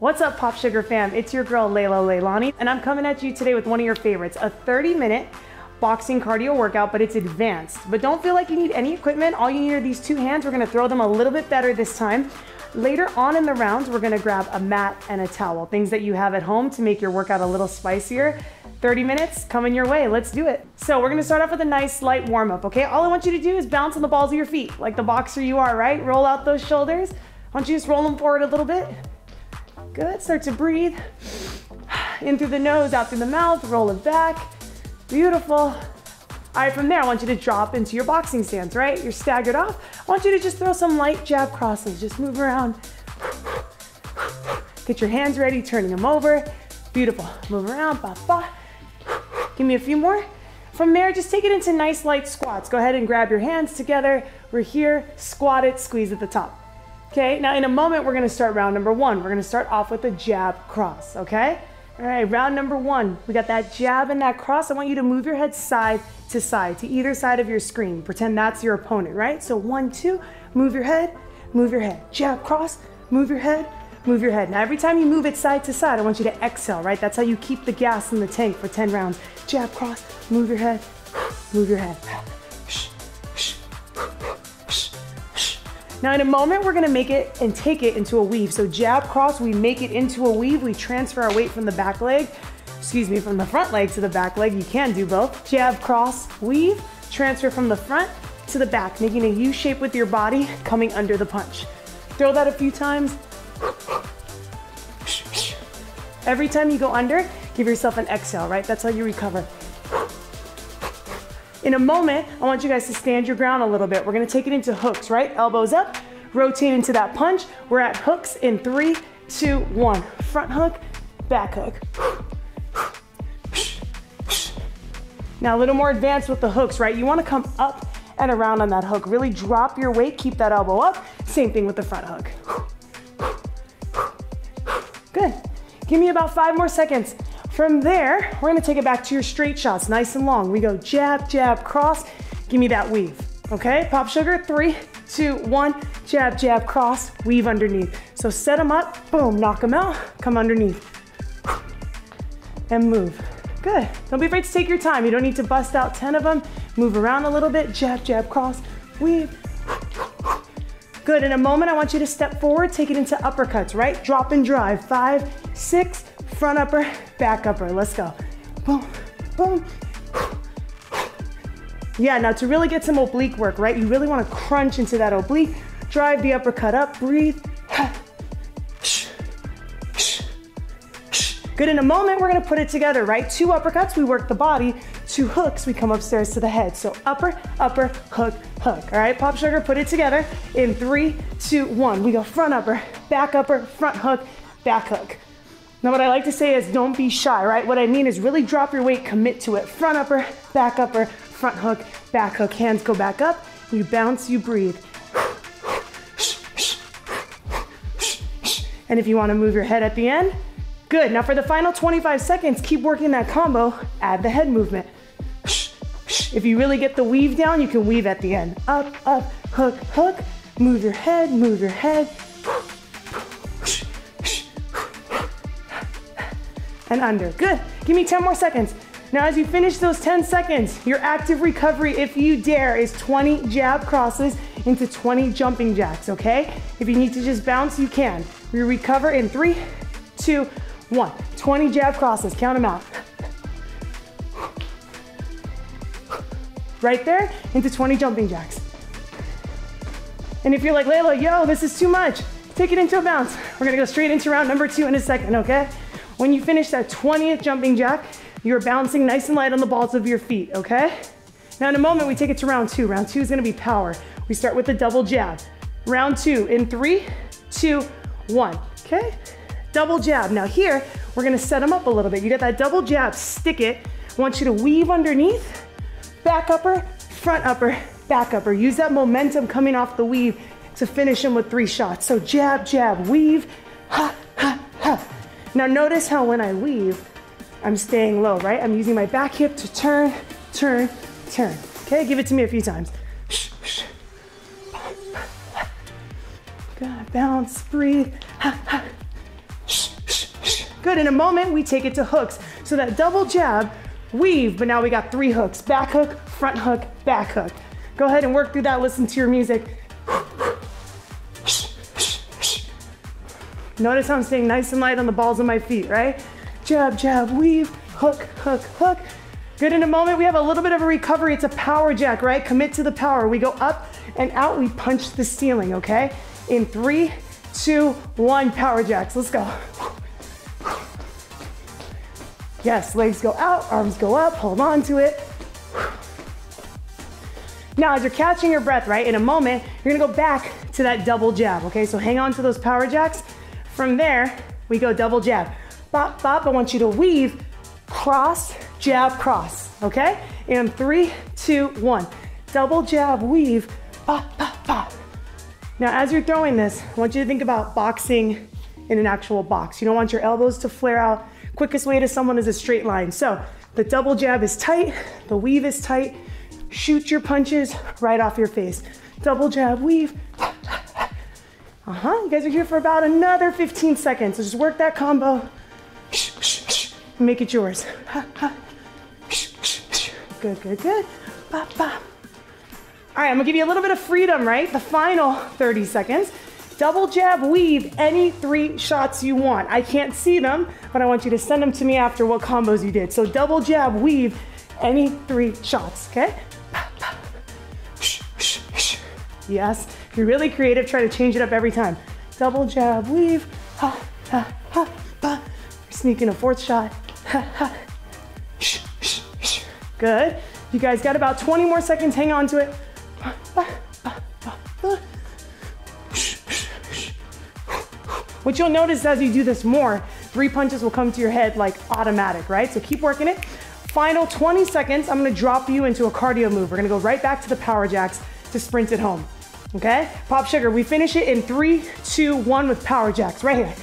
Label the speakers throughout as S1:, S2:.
S1: What's up, Pop Sugar fam? It's your girl, Leila Leilani, and I'm coming at you today with one of your favorites, a 30 minute boxing cardio workout, but it's advanced. But don't feel like you need any equipment. All you need are these two hands. We're gonna throw them a little bit better this time. Later on in the rounds, we're gonna grab a mat and a towel, things that you have at home to make your workout a little spicier. 30 minutes coming your way. Let's do it. So we're gonna start off with a nice light warm up, okay? All I want you to do is bounce on the balls of your feet, like the boxer you are, right? Roll out those shoulders. Why don't you just roll them forward a little bit? Good, start to breathe. In through the nose, out through the mouth, roll it back. Beautiful. All right, from there, I want you to drop into your boxing stance, right? You're staggered off. I want you to just throw some light jab crosses. Just move around. Get your hands ready, turning them over. Beautiful. Move around, ba, ba. Give me a few more. From there, just take it into nice light squats. Go ahead and grab your hands together. We're here, squat it, squeeze at the top. Okay, now in a moment, we're gonna start round number one. We're gonna start off with a jab cross, okay? All right, round number one. We got that jab and that cross. I want you to move your head side to side, to either side of your screen. Pretend that's your opponent, right? So one, two, move your head, move your head. Jab, cross, move your head, move your head. Now every time you move it side to side, I want you to exhale, right? That's how you keep the gas in the tank for 10 rounds. Jab, cross, move your head, move your head. Now in a moment, we're gonna make it and take it into a weave. So jab, cross, we make it into a weave. We transfer our weight from the back leg, excuse me, from the front leg to the back leg. You can do both. Jab, cross, weave, transfer from the front to the back, making a U shape with your body coming under the punch. Throw that a few times. Every time you go under, give yourself an exhale, right? That's how you recover. In a moment, I want you guys to stand your ground a little bit. We're gonna take it into hooks, right? Elbows up, rotate into that punch. We're at hooks in three, two, one. Front hook, back hook. Now a little more advanced with the hooks, right? You wanna come up and around on that hook. Really drop your weight, keep that elbow up. Same thing with the front hook. Good. Give me about five more seconds. From there, we're gonna take it back to your straight shots, nice and long. We go jab, jab, cross. Give me that weave, okay? Pop sugar, three, two, one. Jab, jab, cross, weave underneath. So set them up, boom, knock them out, come underneath. And move. Good. Don't be afraid to take your time. You don't need to bust out 10 of them. Move around a little bit, jab, jab, cross, weave. Good, in a moment, I want you to step forward, take it into uppercuts, right? Drop and drive, five, six, front upper, back upper. Let's go. Boom, boom. Yeah, now to really get some oblique work, right? You really wanna crunch into that oblique, drive the uppercut up, breathe. Good, in a moment, we're gonna put it together, right? Two uppercuts, we work the body. Two hooks, we come upstairs to the head. So upper, upper, hook, hook. All right, Pop Sugar, put it together in three, two, one. We go front upper, back upper, front hook, back hook. Now what I like to say is don't be shy, right? What I mean is really drop your weight, commit to it. Front upper, back upper, front hook, back hook. Hands go back up, you bounce, you breathe. And if you wanna move your head at the end, good. Now for the final 25 seconds, keep working that combo, add the head movement. If you really get the weave down, you can weave at the end. Up, up, hook, hook, move your head, move your head. And under. Good. Give me 10 more seconds. Now, as you finish those 10 seconds, your active recovery, if you dare, is 20 jab crosses into 20 jumping jacks, okay? If you need to just bounce, you can. We recover in three, two, one. 20 jab crosses, count them out. Right there into 20 jumping jacks. And if you're like, Leila, yo, this is too much, take it into a bounce. We're gonna go straight into round number two in a second, okay? When you finish that 20th jumping jack, you're bouncing nice and light on the balls of your feet, okay? Now in a moment, we take it to round two. Round two is gonna be power. We start with the double jab. Round two in three, two, one, okay? Double jab. Now here, we're gonna set them up a little bit. You get that double jab, stick it. I want you to weave underneath, back upper, front upper, back upper. Use that momentum coming off the weave to finish them with three shots. So jab, jab, weave, ha, ha, ha. Now notice how when I weave, I'm staying low, right? I'm using my back hip to turn, turn, turn. Okay, give it to me a few times. Good, bounce, breathe. Good, in a moment, we take it to hooks. So that double jab, weave, but now we got three hooks. Back hook, front hook, back hook. Go ahead and work through that, listen to your music. Notice how I'm staying nice and light on the balls of my feet, right? Jab, jab, weave, hook, hook, hook. Good in a moment, we have a little bit of a recovery. It's a power jack, right? Commit to the power. We go up and out, we punch the ceiling, okay? In three, two, one, power jacks. Let's go. Yes, legs go out, arms go up, hold on to it. Now, as you're catching your breath, right, in a moment, you're gonna go back to that double jab, okay? So hang on to those power jacks. From there, we go double jab. Bop, bop, I want you to weave, cross, jab, cross, okay? And three, two, one. Double jab, weave, bop, bop, bop. Now, as you're throwing this, I want you to think about boxing in an actual box. You don't want your elbows to flare out. Quickest way to someone is a straight line. So the double jab is tight, the weave is tight. Shoot your punches right off your face. Double jab, weave. Uh-huh, you guys are here for about another 15 seconds. So just work that combo. Make it yours. Good, good, good. Bop, bop. All right, I'm gonna give you a little bit of freedom, right? The final 30 seconds. Double jab, weave, any three shots you want. I can't see them, but I want you to send them to me after what combos you did. So double jab, weave, any three shots, okay? Yes, you're really creative, try to change it up every time. Double jab, weave, ha, ha, ha, ba. You're sneaking a fourth shot, ha, ha. Good. You guys got about 20 more seconds, hang on to it. What you'll notice as you do this more, three punches will come to your head like automatic, right? So keep working it. Final 20 seconds, I'm gonna drop you into a cardio move. We're gonna go right back to the power jacks to sprint it home. Okay? Pop sugar, we finish it in three, two, one with power jacks, right here.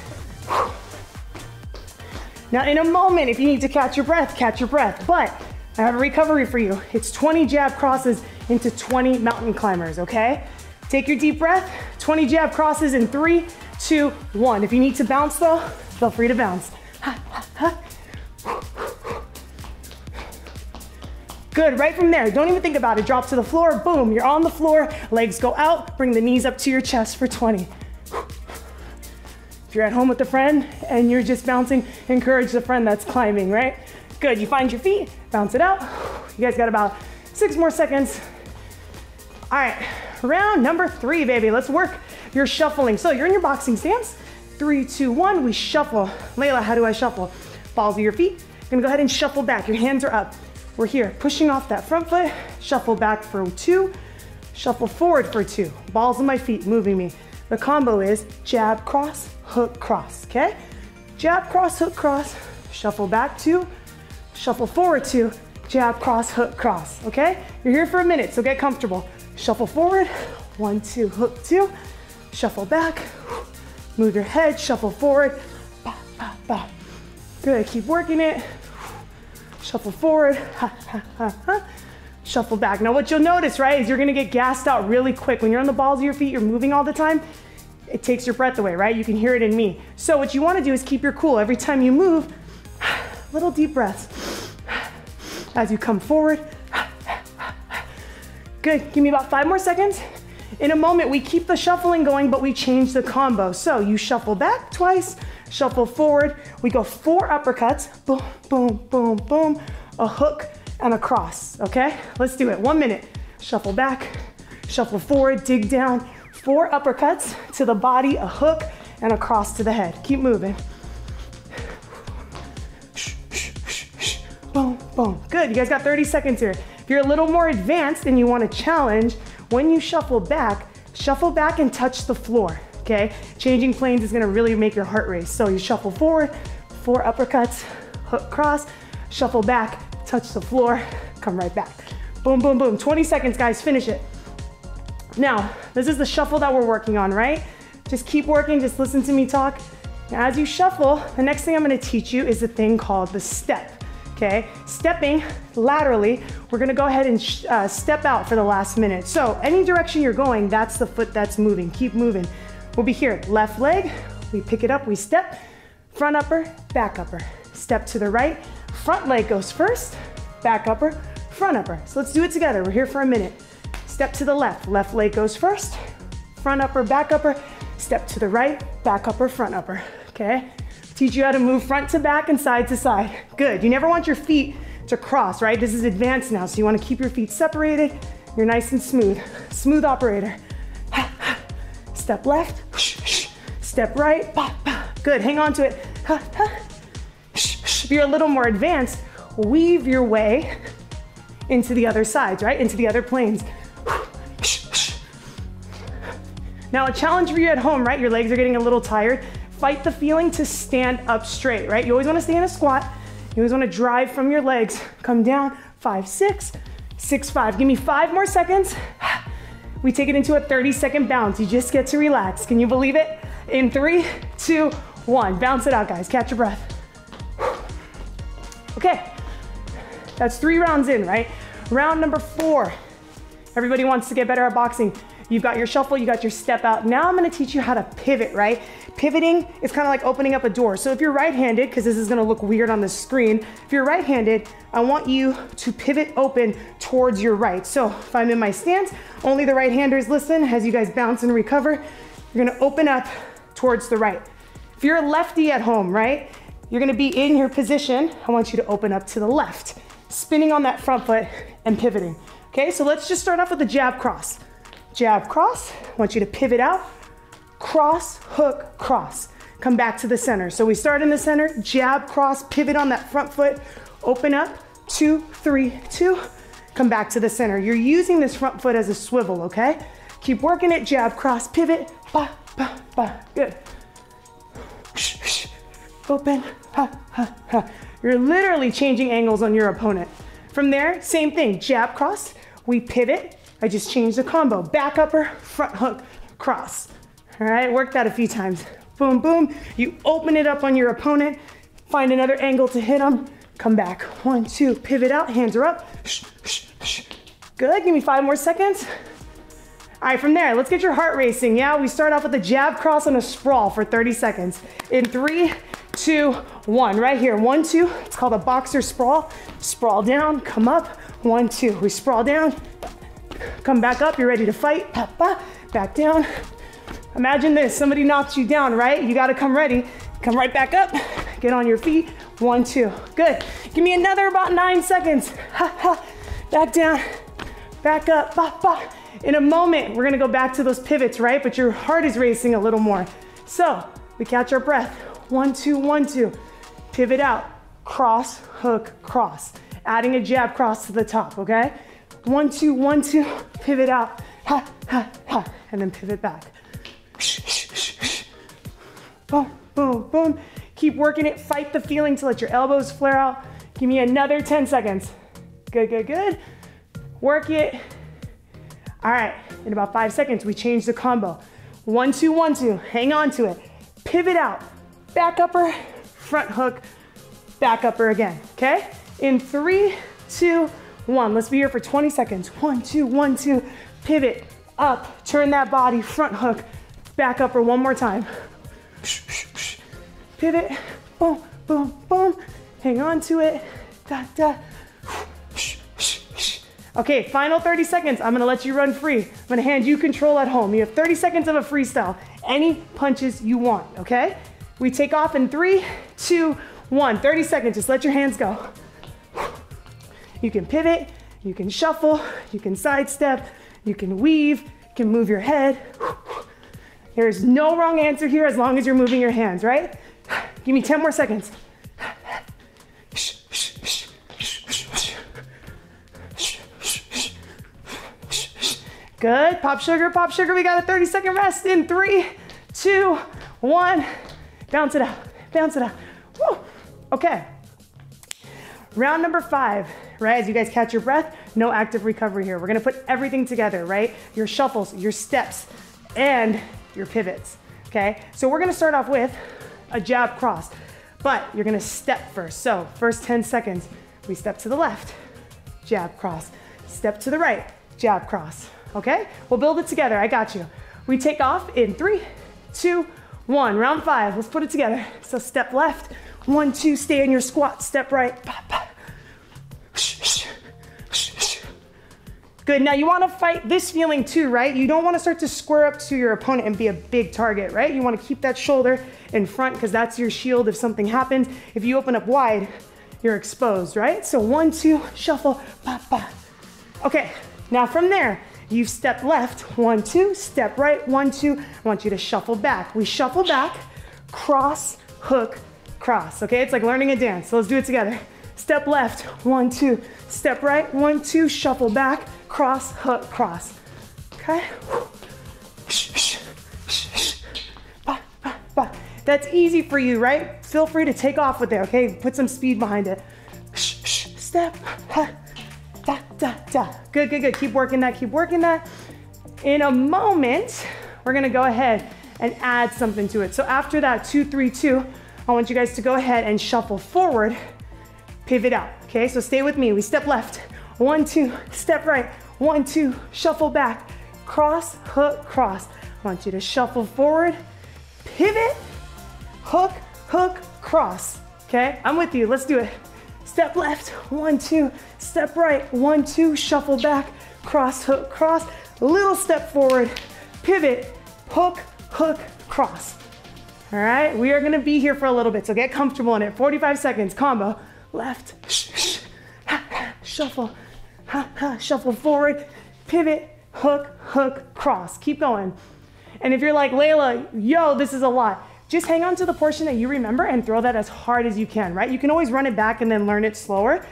S1: Now in a moment, if you need to catch your breath, catch your breath. But I have a recovery for you. It's 20 jab crosses into 20 mountain climbers, okay? Take your deep breath, 20 jab crosses in three, two, one. If you need to bounce though, feel free to bounce. Good, right from there, don't even think about it. Drop to the floor, boom, you're on the floor, legs go out, bring the knees up to your chest for 20. If you're at home with a friend and you're just bouncing, encourage the friend that's climbing, right? Good, you find your feet, bounce it out. You guys got about six more seconds. All right, round number three, baby. Let's work your shuffling. So you're in your boxing stance. Three, two, one, we shuffle. Leila, how do I shuffle? Balls of your feet. Gonna go ahead and shuffle back. Your hands are up. We're here, pushing off that front foot. Shuffle back for two. Shuffle forward for two. Balls of my feet moving me. The combo is jab, cross, hook, cross, okay? Jab, cross, hook, cross. Shuffle back two, shuffle forward two, jab, cross, hook, cross, okay? You're here for a minute, so get comfortable. Shuffle forward, one, two, hook, two. Shuffle back, move your head, shuffle forward. Good, keep working it. Shuffle forward, ha, ha, ha, ha. Shuffle back. Now what you'll notice, right, is you're gonna get gassed out really quick. When you're on the balls of your feet, you're moving all the time, it takes your breath away, right? You can hear it in me. So what you wanna do is keep your cool. Every time you move, little deep breaths. As you come forward. Good, give me about five more seconds. In a moment, we keep the shuffling going, but we change the combo. So you shuffle back twice, shuffle forward. We go four uppercuts, boom, boom, boom, boom, a hook and a cross, okay? Let's do it, one minute. Shuffle back, shuffle forward, dig down, four uppercuts to the body, a hook and a cross to the head. Keep moving. Boom, boom. Good, you guys got 30 seconds here. If you're a little more advanced and you wanna challenge, when you shuffle back, shuffle back and touch the floor, okay? Changing planes is gonna really make your heart race. So you shuffle forward, four uppercuts, hook cross, shuffle back, touch the floor, come right back. Boom, boom, boom. 20 seconds, guys, finish it. Now, this is the shuffle that we're working on, right? Just keep working, just listen to me talk. As you shuffle, the next thing I'm gonna teach you is a thing called the step okay? Stepping laterally, we're gonna go ahead and uh, step out for the last minute. So any direction you're going, that's the foot that's moving. Keep moving. We'll be here, left leg, we pick it up, we step, front upper, back upper. Step to the right, front leg goes first, back upper, front upper. So let's do it together. We're here for a minute. Step to the left, left leg goes first, front upper, back upper. Step to the right, back upper, front upper. Okay? Teach you how to move front to back and side to side. Good. You never want your feet to cross, right? This is advanced now, so you want to keep your feet separated. You're nice and smooth. Smooth operator. Step left, step right. Good. Hang on to it. If you're a little more advanced, weave your way into the other sides, right? Into the other planes. Now, a challenge for you at home, right? Your legs are getting a little tired. Fight the feeling to stand up straight, right? You always wanna stay in a squat. You always wanna drive from your legs. Come down, five, six, six, five. Give me five more seconds. We take it into a 30 second bounce. You just get to relax. Can you believe it? In three, two, one. Bounce it out, guys. Catch your breath. Okay, that's three rounds in, right? Round number four. Everybody wants to get better at boxing. You've got your shuffle, you got your step out. Now I'm gonna teach you how to pivot, right? Pivoting is kind of like opening up a door. So if you're right-handed, because this is gonna look weird on the screen, if you're right-handed, I want you to pivot open towards your right. So if I'm in my stance, only the right-handers listen as you guys bounce and recover. You're gonna open up towards the right. If you're a lefty at home, right? You're gonna be in your position. I want you to open up to the left, spinning on that front foot and pivoting. Okay, so let's just start off with the jab cross jab, cross. I want you to pivot out, cross, hook, cross. Come back to the center. So we start in the center, jab, cross, pivot on that front foot, open up, two, three, two, come back to the center. You're using this front foot as a swivel, okay? Keep working it, jab, cross, pivot, ba, ba, ba, good. Open, ha, ha, ha. You're literally changing angles on your opponent. From there, same thing, jab, cross, we pivot, I just changed the combo. Back upper, front hook, cross. All right, work that a few times. Boom, boom. You open it up on your opponent, find another angle to hit them, come back. One, two, pivot out, hands are up. Good, give me five more seconds. All right, from there, let's get your heart racing. Yeah, we start off with a jab cross and a sprawl for 30 seconds. In three, two, one. Right here, one, two. It's called a boxer sprawl. Sprawl down, come up. One, two. We sprawl down, Come back up, you're ready to fight. Back down. Imagine this, somebody knocks you down, right? You gotta come ready. Come right back up, get on your feet. One, two, good. Give me another about nine seconds. Ha, ha. Back down, back up, In a moment, we're gonna go back to those pivots, right? But your heart is racing a little more. So we catch our breath. One, two, one, two. Pivot out, cross, hook, cross. Adding a jab cross to the top, okay? One, two, one, two, pivot out, ha, ha, ha, and then pivot back. Boom, boom, boom. Keep working it. Fight the feeling to let your elbows flare out. Give me another 10 seconds. Good, good, good. Work it. All right, in about five seconds, we change the combo. One, two, one, two. Hang on to it. Pivot out. Back upper, front hook, back upper again. Okay? In three, two, one. Let's be here for 20 seconds. One, two, one, two. Pivot, up, turn that body, front hook, back upper one more time. Pivot, boom, boom, boom. Hang on to it. Da, da. Okay, final 30 seconds. I'm gonna let you run free. I'm gonna hand you control at home. You have 30 seconds of a freestyle. Any punches you want, okay? We take off in three, two, one. 30 seconds, just let your hands go. You can pivot, you can shuffle, you can sidestep, you can weave, you can move your head. There's no wrong answer here as long as you're moving your hands, right? Give me 10 more seconds. Good. Pop sugar, pop sugar. We got a 30 second rest in three, two, one. Bounce it out. Bounce it out. Woo. Okay. Round number five right? As you guys catch your breath, no active recovery here. We're gonna put everything together, right? Your shuffles, your steps, and your pivots, okay? So we're gonna start off with a jab cross, but you're gonna step first. So first 10 seconds, we step to the left, jab cross, step to the right, jab cross, okay? We'll build it together, I got you. We take off in three, two, one. Round five, let's put it together. So step left, one, two, stay in your squat, step right. Good, now you wanna fight this feeling too, right? You don't wanna start to square up to your opponent and be a big target, right? You wanna keep that shoulder in front because that's your shield if something happens. If you open up wide, you're exposed, right? So one, two, shuffle, ba, ba. Okay, now from there, you've stepped left, one, two, step right, one, two. I want you to shuffle back. We shuffle back, cross, hook, cross, okay? It's like learning a dance, so let's do it together. Step left, one, two, step right, one, two, shuffle back, cross, hook, cross. Okay? That's easy for you, right? Feel free to take off with it, okay? Put some speed behind it. Step, da, da, da. Good, good, good. Keep working that, keep working that. In a moment, we're gonna go ahead and add something to it. So after that two, three, two, I want you guys to go ahead and shuffle forward, pivot out, okay? So stay with me. We step left, one, two, step right, one, two, shuffle back, cross, hook, cross. I want you to shuffle forward, pivot, hook, hook, cross. Okay, I'm with you. Let's do it. Step left, one, two, step right, one, two, shuffle back, cross, hook, cross, little step forward, pivot, hook, hook, cross. All right, we are gonna be here for a little bit, so get comfortable in it. 45 seconds, combo. Left, shuffle, ha, ha, shuffle forward, pivot, hook, hook, cross. Keep going. And if you're like, Leila, yo, this is a lot, just hang on to the portion that you remember and throw that as hard as you can, right? You can always run it back and then learn it slower.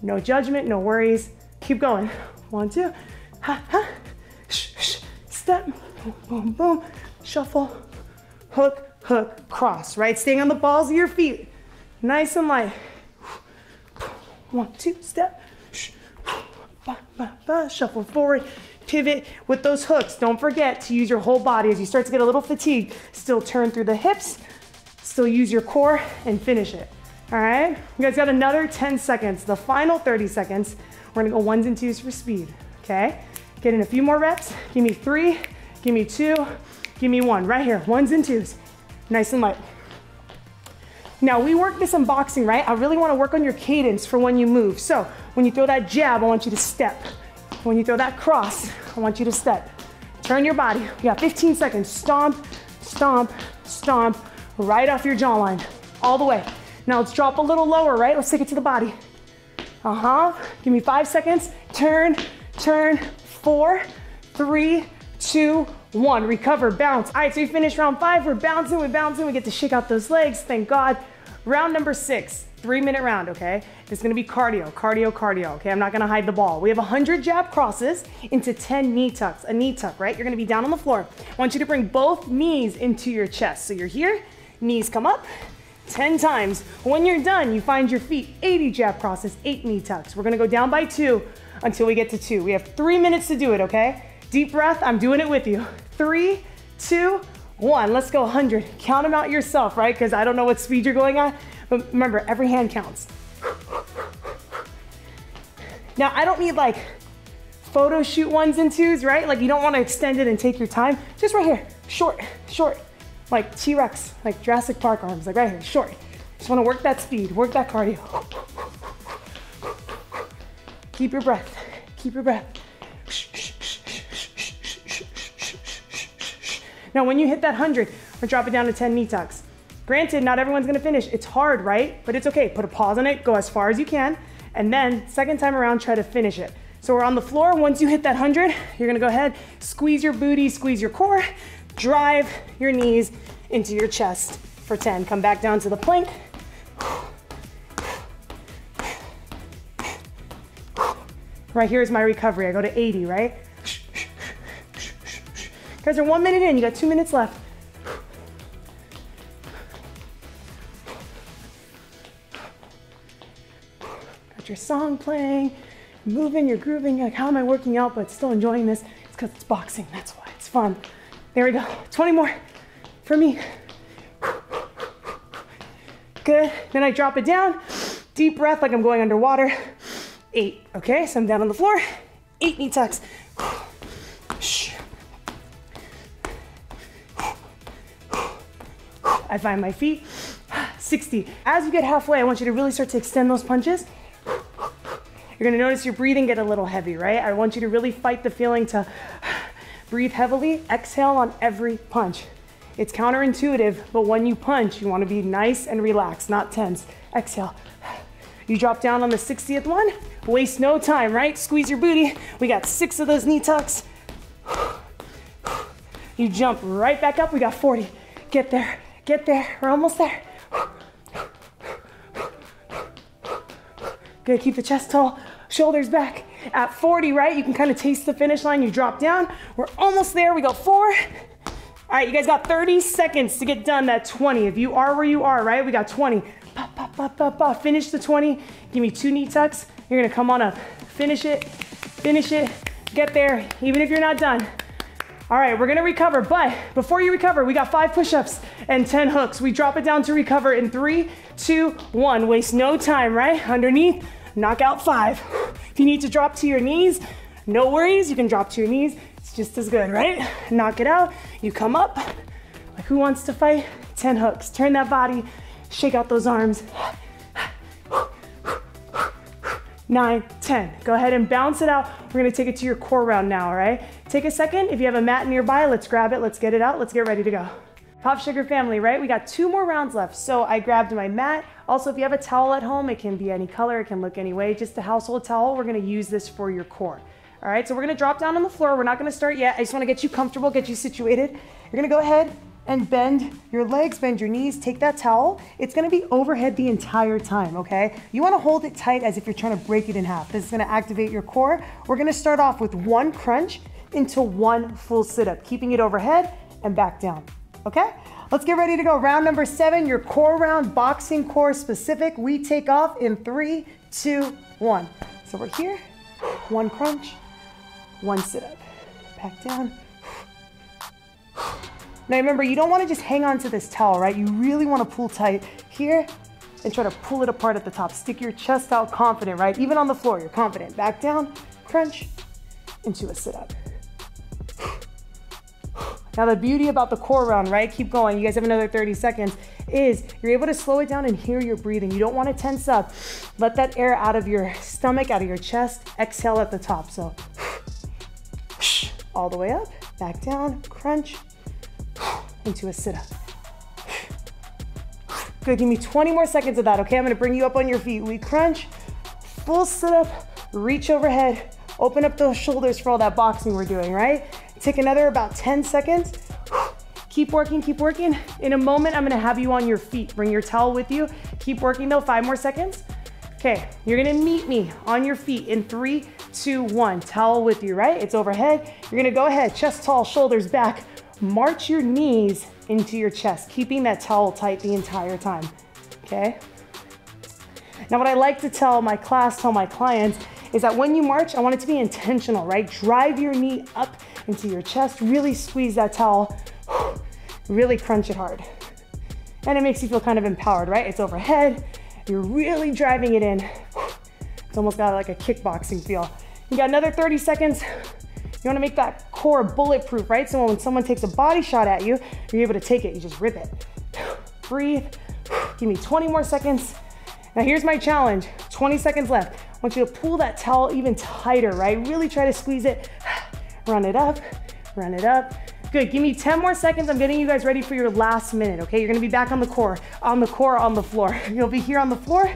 S1: No judgment, no worries. Keep going. One, two, ha, ha, sh, sh, step, boom, boom, boom, shuffle, hook, hook, cross, right? Staying on the balls of your feet. Nice and light. One, two, step, shuffle forward, pivot with those hooks. Don't forget to use your whole body as you start to get a little fatigued. Still turn through the hips, still use your core and finish it. All right, you guys got another 10 seconds. The final 30 seconds, we're gonna go ones and twos for speed, okay? Get in a few more reps. Give me three, give me two, give me one. Right here, ones and twos. Nice and light. Now we work this in boxing, right? I really wanna work on your cadence for when you move. So when you throw that jab, I want you to step. When you throw that cross, I want you to step. Turn your body. You got 15 seconds. Stomp, stomp, stomp, right off your jawline, all the way. Now let's drop a little lower, right? Let's take it to the body. Uh-huh. Give me five seconds. Turn, turn, four, three, two, one. Recover, bounce. All right, so we finished round five. We're bouncing, we're bouncing. We get to shake out those legs, thank God. Round number six, three minute round, okay? It's gonna be cardio, cardio, cardio, okay? I'm not gonna hide the ball. We have 100 jab crosses into 10 knee tucks, a knee tuck, right? You're gonna be down on the floor. I want you to bring both knees into your chest. So you're here, knees come up, 10 times. When you're done, you find your feet, 80 jab crosses, eight knee tucks. We're gonna go down by two until we get to two. We have three minutes to do it, okay? Deep breath, I'm doing it with you. Three, two, one, let's go 100. Count them out yourself, right? Because I don't know what speed you're going at, but remember, every hand counts. Now, I don't need like photo shoot ones and twos, right? Like you don't want to extend it and take your time. Just right here, short, short, like T-Rex, like Jurassic Park arms, like right here, short. Just want to work that speed, work that cardio. Keep your breath, keep your breath. Now, when you hit that 100, or drop it down to 10 knee tucks. Granted, not everyone's gonna finish. It's hard, right? But it's okay. Put a pause on it, go as far as you can, and then second time around, try to finish it. So we're on the floor. Once you hit that 100, you're gonna go ahead, squeeze your booty, squeeze your core, drive your knees into your chest for 10. Come back down to the plank. Right here is my recovery. I go to 80, right? Guys are one minute in, you got two minutes left. Got your song playing, moving, you're grooving, you're like, how am I working out but still enjoying this? It's because it's boxing, that's why, it's fun. There we go, 20 more for me. Good, then I drop it down, deep breath like I'm going underwater. Eight, okay, so I'm down on the floor, eight knee tucks. I find my feet. 60. As you get halfway, I want you to really start to extend those punches. You're gonna notice your breathing get a little heavy, right? I want you to really fight the feeling to breathe heavily. Exhale on every punch. It's counterintuitive, but when you punch, you wanna be nice and relaxed, not tense. Exhale. You drop down on the 60th one, waste no time, right? Squeeze your booty. We got six of those knee tucks. You jump right back up. We got 40. Get there, get there. We're almost there. Good, keep the chest tall, shoulders back. At 40, right, you can kind of taste the finish line. You drop down. We're almost there. We got four. All right, you guys got 30 seconds to get done that 20. If you are where you are, right, we got 20. Pop, pop, pop, pop, pop. Finish the 20. Give me two knee tucks. You're gonna come on up. Finish it, finish it, get there, even if you're not done. All right, we're gonna recover, but before you recover, we got five push-ups and 10 hooks. We drop it down to recover in three, two, one. Waste no time, right? Underneath, knock out five. If you need to drop to your knees, no worries, you can drop to your knees. It's just as good, right? Knock it out, you come up. Like who wants to fight? 10 hooks. Turn that body, shake out those arms. Nine, 10. Go ahead and bounce it out. We're gonna take it to your core round now, all right? Take a second. If you have a mat nearby, let's grab it, let's get it out, let's get ready to go. Pop Sugar family, right? We got two more rounds left. So I grabbed my mat. Also, if you have a towel at home, it can be any color, it can look any way, just a household towel. We're gonna use this for your core. All right, so we're gonna drop down on the floor. We're not gonna start yet. I just wanna get you comfortable, get you situated. You're gonna go ahead and bend your legs, bend your knees, take that towel. It's gonna be overhead the entire time, okay? You wanna hold it tight as if you're trying to break it in half. This is gonna activate your core. We're gonna start off with one crunch into one full sit-up, keeping it overhead and back down, okay? Let's get ready to go. Round number seven, your core round, boxing core specific. We take off in three, two, one. So we're here, one crunch, one sit-up. Back down, now remember, you don't wanna just hang on to this towel, right? You really wanna pull tight here and try to pull it apart at the top. Stick your chest out confident, right? Even on the floor, you're confident. Back down, crunch, into a sit up. Now the beauty about the core round, right? Keep going, you guys have another 30 seconds, is you're able to slow it down and hear your breathing. You don't wanna tense up. Let that air out of your stomach, out of your chest, exhale at the top. So all the way up, back down, crunch, into a sit up. Good, give me 20 more seconds of that, okay? I'm gonna bring you up on your feet. We crunch, full sit up, reach overhead, open up those shoulders for all that boxing we're doing, right? Take another about 10 seconds. Keep working, keep working. In a moment, I'm gonna have you on your feet. Bring your towel with you. Keep working though, five more seconds. Okay, you're gonna meet me on your feet in three, two, one. Towel with you, right? It's overhead. You're gonna go ahead, chest tall, shoulders back, March your knees into your chest, keeping that towel tight the entire time, okay? Now what I like to tell my class, tell my clients, is that when you march, I want it to be intentional, right? Drive your knee up into your chest, really squeeze that towel, really crunch it hard. And it makes you feel kind of empowered, right? It's overhead, you're really driving it in. It's almost got like a kickboxing feel. You got another 30 seconds. You wanna make that core bulletproof, right? So when someone takes a body shot at you, you're able to take it, you just rip it. Breathe, give me 20 more seconds. Now here's my challenge, 20 seconds left. I want you to pull that towel even tighter, right? Really try to squeeze it. Run it up, run it up. Good, give me 10 more seconds. I'm getting you guys ready for your last minute, okay? You're gonna be back on the core, on the core, on the floor. You'll be here on the floor.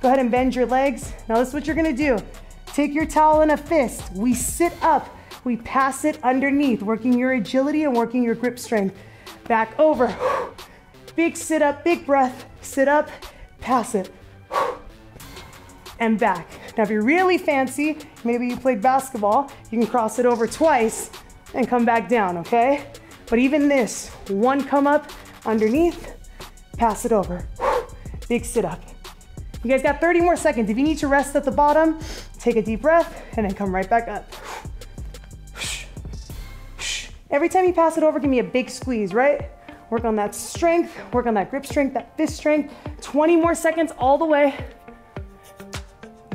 S1: Go ahead and bend your legs. Now this is what you're gonna do. Take your towel in a fist. We sit up we pass it underneath, working your agility and working your grip strength. Back over. Big sit up, big breath. Sit up, pass it. And back. Now, if you're really fancy, maybe you played basketball, you can cross it over twice and come back down, okay? But even this, one come up underneath, pass it over. Big sit up. You guys got 30 more seconds. If you need to rest at the bottom, take a deep breath and then come right back up. Every time you pass it over, give me a big squeeze, right? Work on that strength, work on that grip strength, that fist strength. 20 more seconds all the way.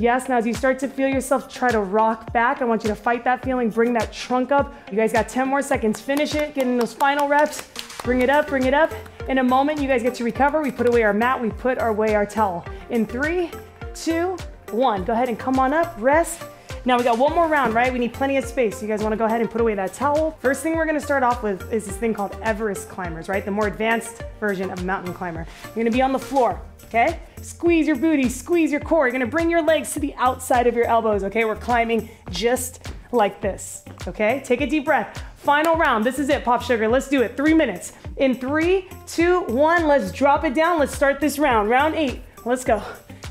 S1: Yes, now as you start to feel yourself try to rock back, I want you to fight that feeling, bring that trunk up. You guys got 10 more seconds. Finish it, get in those final reps. Bring it up, bring it up. In a moment, you guys get to recover. We put away our mat, we put away our towel. In three, two, one. Go ahead and come on up, rest. Now we got one more round, right? We need plenty of space. You guys wanna go ahead and put away that towel. First thing we're gonna start off with is this thing called Everest climbers, right? The more advanced version of mountain climber. You're gonna be on the floor, okay? Squeeze your booty, squeeze your core. You're gonna bring your legs to the outside of your elbows, okay? We're climbing just like this, okay? Take a deep breath. Final round, this is it, Pop Sugar. Let's do it, three minutes. In three, two, one, let's drop it down. Let's start this round, round eight. Let's go.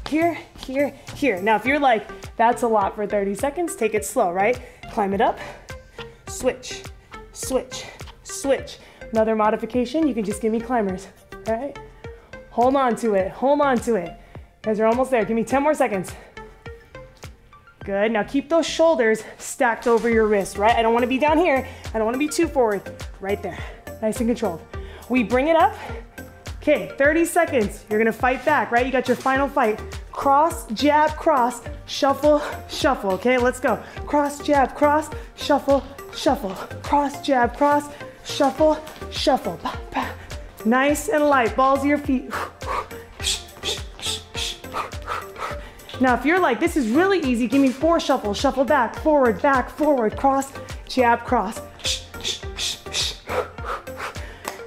S1: Here, here, here. Now, if you're like, that's a lot for 30 seconds, take it slow, right? Climb it up, switch, switch, switch. Another modification, you can just give me climbers, right? Hold on to it, hold on to it. You guys are almost there, give me 10 more seconds. Good, now keep those shoulders stacked over your wrist, right? I don't wanna be down here, I don't wanna be too forward, right there, nice and controlled. We bring it up, okay, 30 seconds, you're gonna fight back, right? You got your final fight. Cross, jab, cross, shuffle, shuffle, okay? Let's go. Cross, jab, cross, shuffle, shuffle. Cross, jab, cross, shuffle, shuffle. Nice and light, balls of your feet. Now, if you're like, this is really easy, give me four shuffles. Shuffle back, forward, back, forward, cross, jab, cross.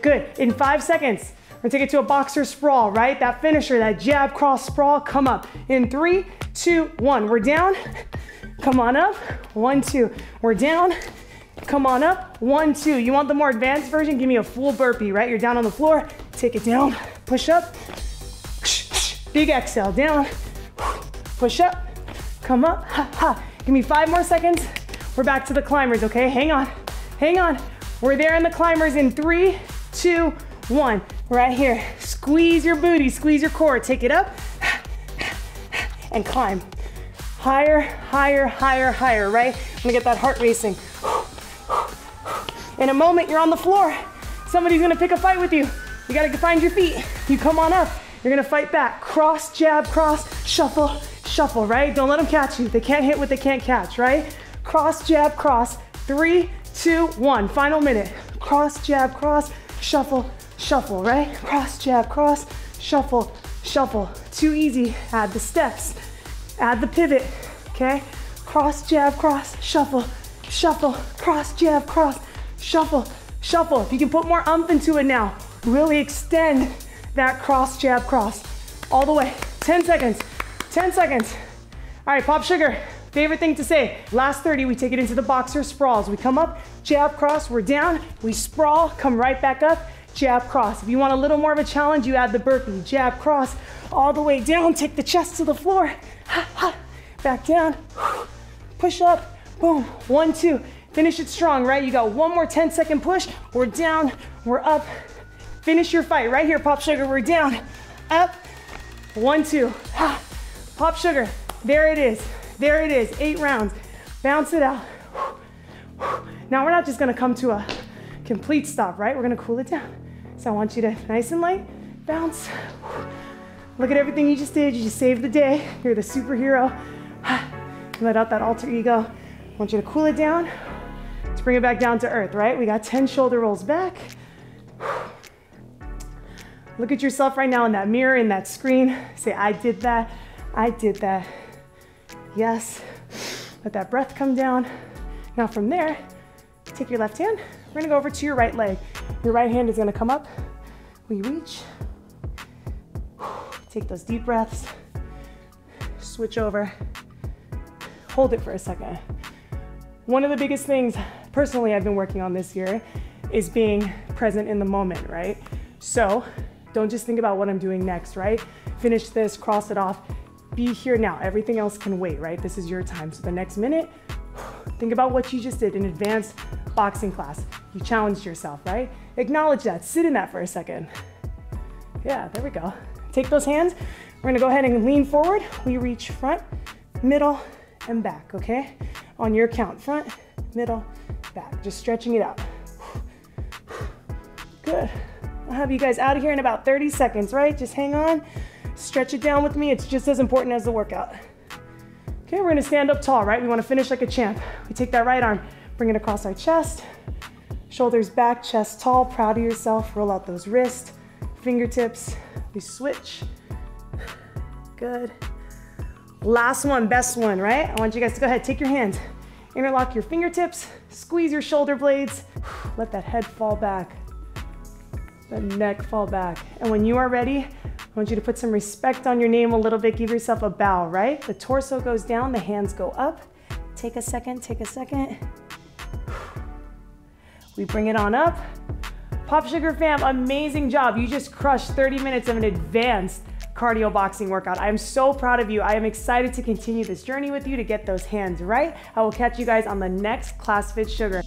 S1: Good. In five seconds, we're take it to a boxer sprawl, right? That finisher, that jab, cross, sprawl, come up. In three, two, one. We're down. Come on up. One, two. We're down. Come on up. One, two. You want the more advanced version? Give me a full burpee, right? You're down on the floor. Take it down. Push up. Big exhale. Down push up, come up, ha, ha. Give me five more seconds. We're back to the climbers, okay? Hang on, hang on. We're there in the climbers in three, two, one. Right here. Squeeze your booty, squeeze your core. Take it up and climb. Higher, higher, higher, higher, right? I'm gonna get that heart racing. In a moment, you're on the floor. Somebody's gonna pick a fight with you. You gotta find your feet. You come on up. You're gonna fight back. Cross, jab, cross, shuffle, shuffle, right? Don't let them catch you. They can't hit what they can't catch, right? Cross, jab, cross. Three, two, one. Final minute. Cross, jab, cross, shuffle, shuffle, right? Cross, jab, cross, shuffle, shuffle. Too easy. Add the steps. Add the pivot, okay? Cross, jab, cross, shuffle, shuffle, cross, jab, cross, shuffle, shuffle. If you can put more umph into it now, really extend that cross, jab, cross all the way. 10 seconds. 10 seconds. All right, Pop Sugar, favorite thing to say. Last 30, we take it into the boxer sprawls. We come up, jab, cross, we're down, we sprawl, come right back up, jab, cross. If you want a little more of a challenge, you add the burpee, jab, cross, all the way down, take the chest to the floor, back down, push up, boom, one, two. Finish it strong, right? You got one more 10 second push. We're down, we're up. Finish your fight right here, Pop Sugar. We're down, up, one, two. Pop sugar. There it is. There it is. Eight rounds. Bounce it out. Now we're not just gonna come to a complete stop, right? We're gonna cool it down. So I want you to nice and light, bounce. Look at everything you just did. You just saved the day. You're the superhero. Let out that alter ego. I want you to cool it down. Let's bring it back down to earth, right? We got 10 shoulder rolls back. Look at yourself right now in that mirror, in that screen. Say, I did that. I did that. Yes. Let that breath come down. Now from there, take your left hand. We're gonna go over to your right leg. Your right hand is gonna come up. We reach. Take those deep breaths. Switch over. Hold it for a second. One of the biggest things personally I've been working on this year is being present in the moment, right? So don't just think about what I'm doing next, right? Finish this, cross it off, be here now. Everything else can wait, right? This is your time. So the next minute, think about what you just did in advanced boxing class. You challenged yourself, right? Acknowledge that. Sit in that for a second. Yeah, there we go. Take those hands. We're gonna go ahead and lean forward. We reach front, middle, and back, okay? On your count, front, middle, back. Just stretching it out. Good. I'll have you guys out of here in about 30 seconds, right? Just hang on. Stretch it down with me. It's just as important as the workout. Okay, we're gonna stand up tall, right? We wanna finish like a champ. We take that right arm, bring it across our chest, shoulders back, chest tall, proud of yourself. Roll out those wrists, fingertips. We switch. Good. Last one, best one, right? I want you guys to go ahead, take your hands, interlock your fingertips, squeeze your shoulder blades, let that head fall back, the neck fall back. And when you are ready, I want you to put some respect on your name a little bit, give yourself a bow, right? The torso goes down, the hands go up. Take a second, take a second. We bring it on up. POPSUGAR fam, amazing job. You just crushed 30 minutes of an advanced cardio boxing workout. I am so proud of you. I am excited to continue this journey with you to get those hands right. I will catch you guys on the next Class FitSugar.